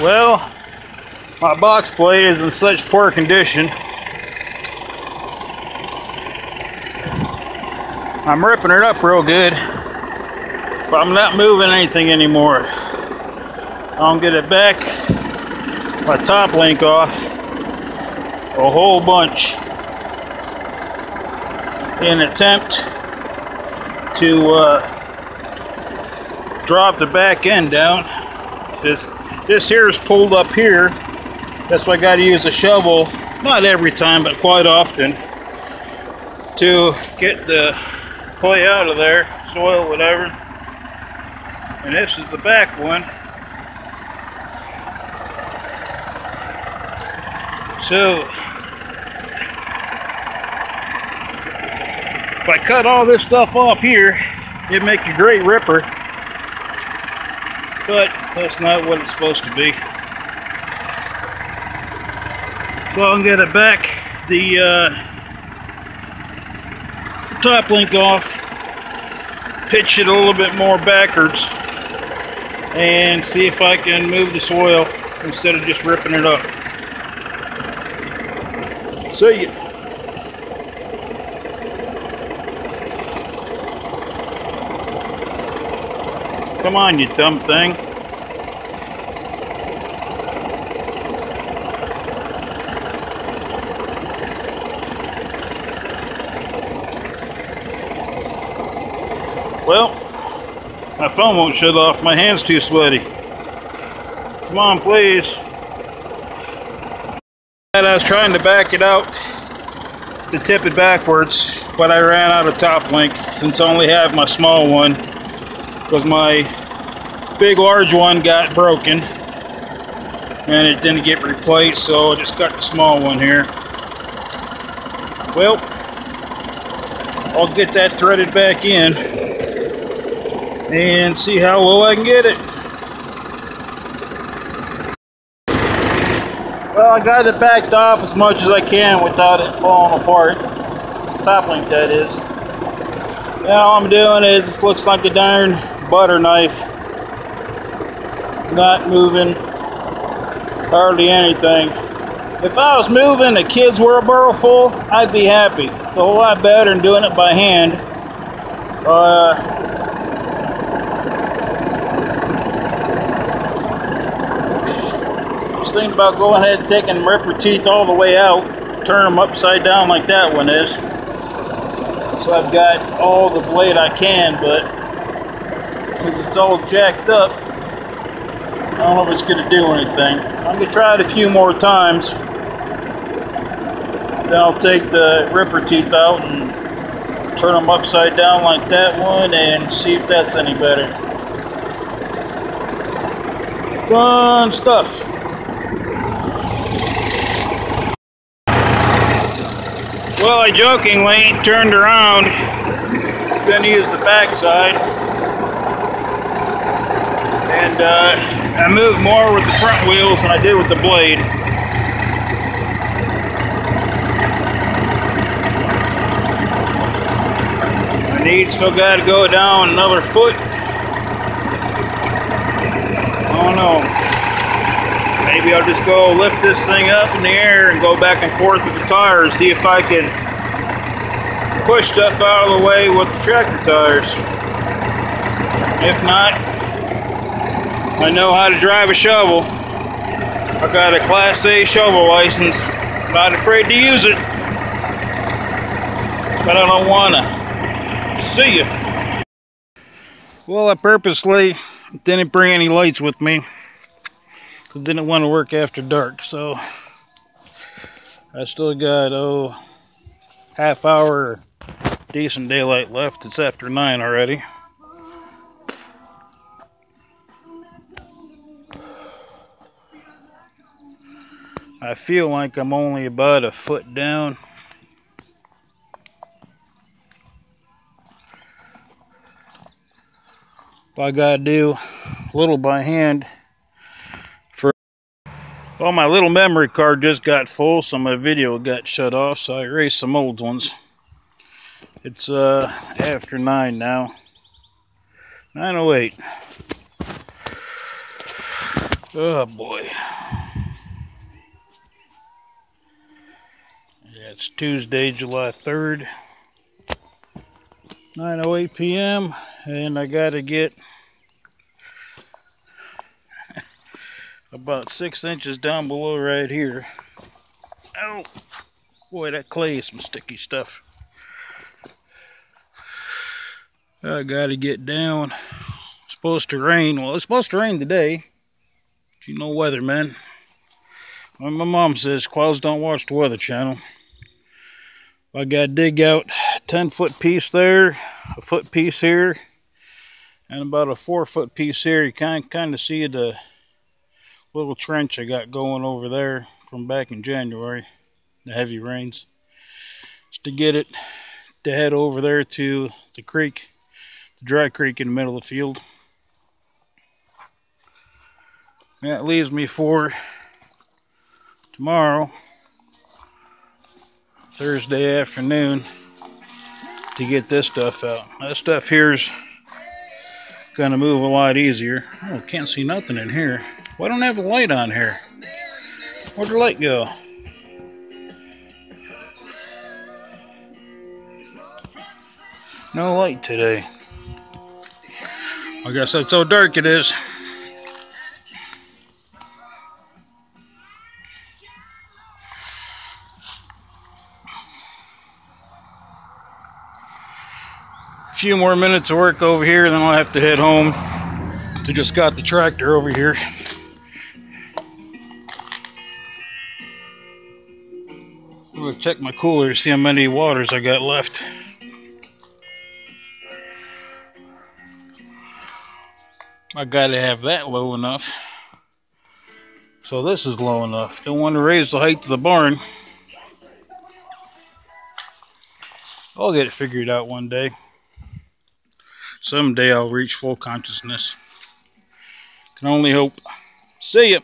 Well, my box blade is in such poor condition. I'm ripping it up real good, but I'm not moving anything anymore. I'll get it back, my top link off, a whole bunch in attempt to uh, drop the back end down. This, this here is pulled up here. That's why I got to use a shovel, not every time, but quite often, to get the clay out of there, soil, whatever. And this is the back one. So, if I cut all this stuff off here, it'd make a great ripper. But that's not what it's supposed to be. I'll get it back. The uh, top link off, pitch it a little bit more backwards, and see if I can move the soil instead of just ripping it up. See ya. Come on, you dumb thing. Well, my phone won't shut off. My hand's too sweaty. Come on, please. And I was trying to back it out to tip it backwards, but I ran out of top link since I only have my small one because my big large one got broken and it didn't get replaced so I just got the small one here. Well, I'll get that threaded back in and see how low I can get it. Well, I got it backed off as much as I can without it falling apart. Top link that is. Now all I'm doing is, this looks like a darn butter knife. Not moving hardly anything. If I was moving the kid's wheelbarrow full, I'd be happy. It's a whole lot better than doing it by hand. Uh, thinking about going ahead and taking ripper teeth all the way out, turn them upside down like that one is. So I've got all the blade I can, but since it's all jacked up, I don't know if it's going to do anything. I'm going to try it a few more times. Then I'll take the ripper teeth out and turn them upside down like that one and see if that's any better. Fun stuff. Well, I jokingly turned around, then used the backside, and uh, I moved more with the front wheels than I did with the blade. My need still got to go down another foot. Don't know. Maybe I'll just go lift this thing up in the air and go back and forth with the tires, see if I can push stuff out of the way with the tractor tires. If not, I know how to drive a shovel. I got a Class A shovel license. Not afraid to use it. But I don't wanna. See ya. Well, I purposely didn't bring any lights with me. Didn't want to work after dark. So I still got, oh, half hour decent daylight left. It's after nine already. I feel like I'm only about a foot down. But I gotta do a little by hand well my little memory card just got full so my video got shut off so I erased some old ones. It's uh after nine now. 908. Oh boy. Yeah, it's Tuesday, July 3rd, 9.08 p.m. And I got to get about six inches down below right here. Oh, boy, that clay is some sticky stuff. I got to get down. It's supposed to rain. Well, it's supposed to rain today. You know weatherman. Well, my mom says clouds don't watch the weather channel. I got to dig out 10 foot piece there, a foot piece here, and about a four foot piece here. You can kind of see the little trench I got going over there from back in January, the heavy rains. Just to get it to head over there to the creek, the dry creek in the middle of the field. That leaves me for tomorrow, Thursday afternoon, to get this stuff out. That stuff here's gonna move a lot easier. Oh, can't see nothing in here. Why don't I have a light on here? Where'd the light go? No light today. I guess that's how dark it is. A few more minutes of work over here, then I'll have to head home to just got the tractor over here. Check my cooler, see how many waters I got left. I gotta have that low enough. So this is low enough. Don't want to raise the height of the barn. I'll get it figured out one day. Someday I'll reach full consciousness. Can only hope. See ya.